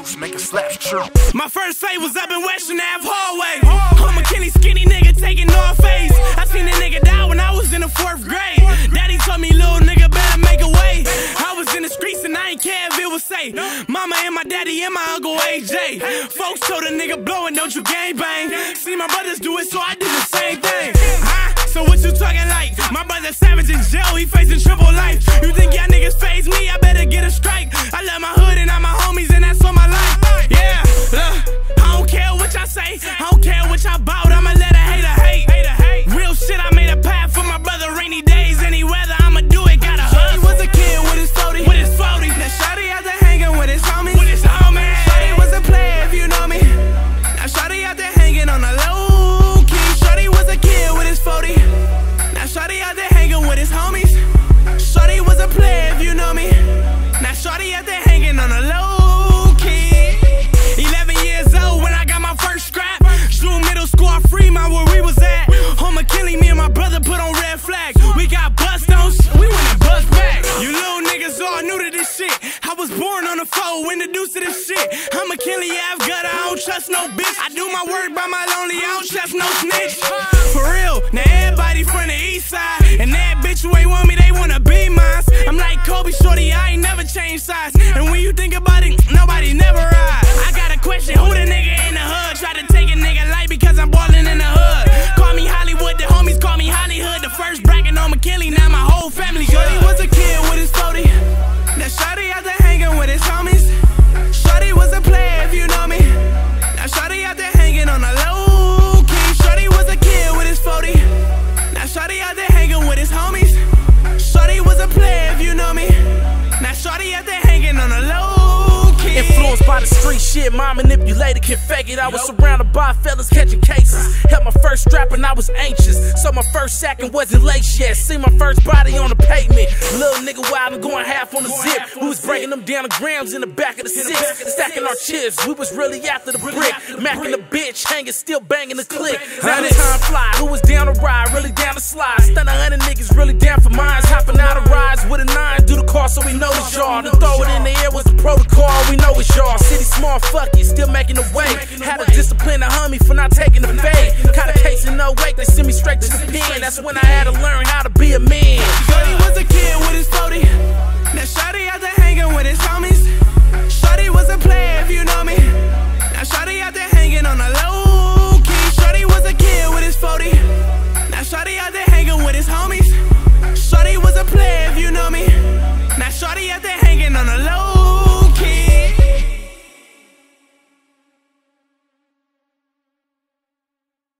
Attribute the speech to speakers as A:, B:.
A: Let's make it slap true.
B: My first fight was up in Western Ave hallway. I'm a Kenny skinny nigga taking North Face. I seen a nigga die when I was in the fourth grade. Daddy told me, little nigga, better make a way. I was in the streets and I ain't care if it was safe. Mama and my daddy and my uncle AJ. Folks told a nigga blowing, don't you gang bang. See my brothers do it, so I did the same thing. So what you talking like? My brother Savage in jail, he facing triple life. This shit. I'm McKinley, Ave gutter, I don't trust no bitch. I do my work by my lonely, I don't trust no snitch. For real, now everybody from the east side. And that bitch who ain't want me, they wanna be mine. I'm like Kobe Shorty, I ain't never changed sides. And when you think about it, nobody never ride. I got a question, who the nigga Now
C: Shotty out there hanging with his homies. Shotty was a player if you know me. Now Shotty out there hanging on the low key.
D: Influenced by the street shit, my manipulator can fake it. I was surrounded by fellas catching cases. Held my first strap and I was anxious. So my first second wasn't late yet. See my first body on the pavement. Little nigga wild and going half on the zip. Breaking them down to grams in the back of the six. Stacking our chips. We was really after the brick. Macking the bitch, hanging, still banging the click. Now the time fly. Who was down to ride? Really down to slide. Stun a hundred niggas really down for mines. Hopping out of rides with a nine. Do the car so we know it's y'all. To throw it in the air was the protocol. We know it's y'all. City small, fuck it. Still making the way. Had to discipline a homie for not taking the días de